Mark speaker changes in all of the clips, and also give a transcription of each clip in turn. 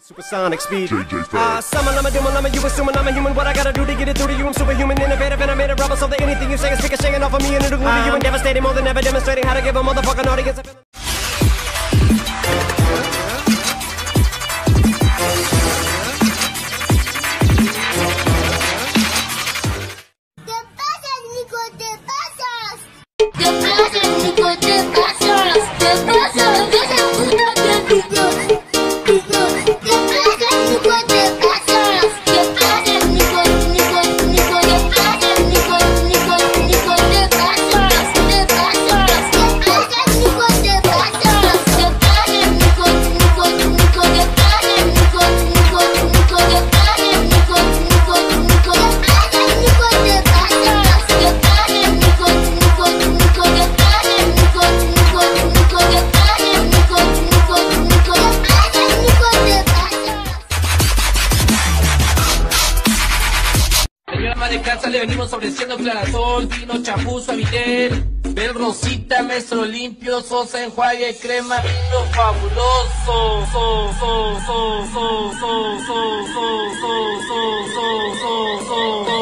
Speaker 1: Supersonic speed. Uh, summon, I'm a doom, I'm a you assuming I'm a human. What I gotta do to get it through to you? I'm superhuman, innovative, and I made a rubber so that anything you say is shaking off of me and it'll glue to you and devastating more than ever demonstrating how to give a motherfucking audience.
Speaker 2: Venimos ofreciendo clarasol, vino, champú, suavitel, Bel Rosita, Maestro Limpio, Sosa, enjuague, crema, vino fabuloso, so, so, so, so, so, so, so, so, so, so, so, so,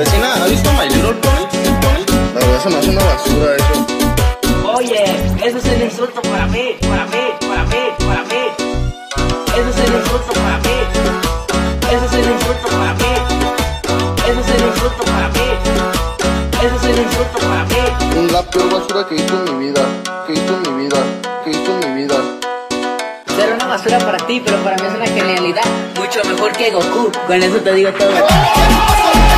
Speaker 3: Vecina, ¿has visto My Little Pony? Pony? La verdad se me hace una basura eso.
Speaker 4: Oye, eso es el insulto para mí, para mí, para mí, para mí. Eso es el insulto para mí. Eso es el insulto para mí. Eso es el insulto para mí. Eso es el insulto para mí.
Speaker 3: La peor basura que visto en mi vida. Que visto en mi vida. Que visto en mi vida.
Speaker 4: Será una basura para ti, pero para mí es una genialidad. Mucho mejor que Goku. Con eso te digo todo.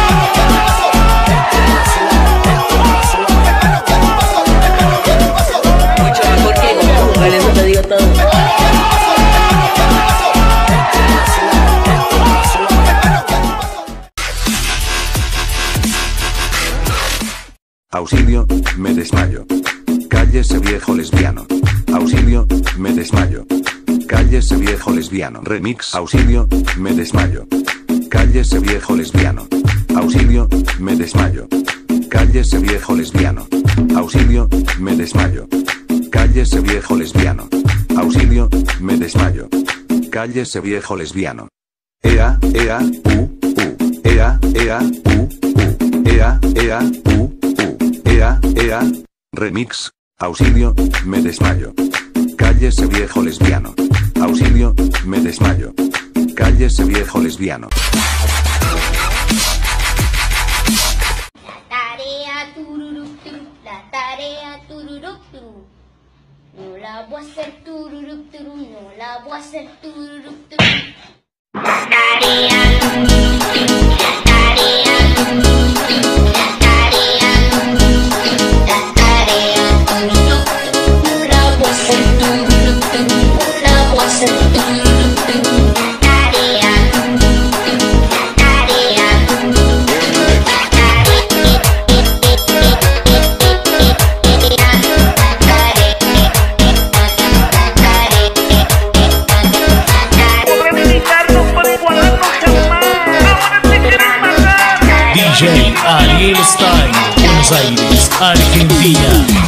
Speaker 5: Auxilio, me desmayo. Cállese viejo lesbiano. Auxilio, me desmayo. Cállese viejo lesbiano. Remix. Auxilio, me desmayo. Cállese viejo lesbiano. Auxilio, me desmayo. Cállese viejo lesbiano. Auxilio, me desmayo. Cállese viejo lesbiano. Auxilio, me desmayo. Cállese viejo lesbiano. Ea, ea, u, u. Ea, ea, u, u. Ea, ea, u. Ea. Remix. Auxilio, me desmayo. Cállese viejo lesbiano. Auxilio, me desmayo. Cállese viejo lesbiano.
Speaker 6: Tarea tururup turup, la tarea tururup turup. No la voy a hacer tururup turup, no la voy a hacer tururup turup. Tarea
Speaker 7: Aires, Argentina.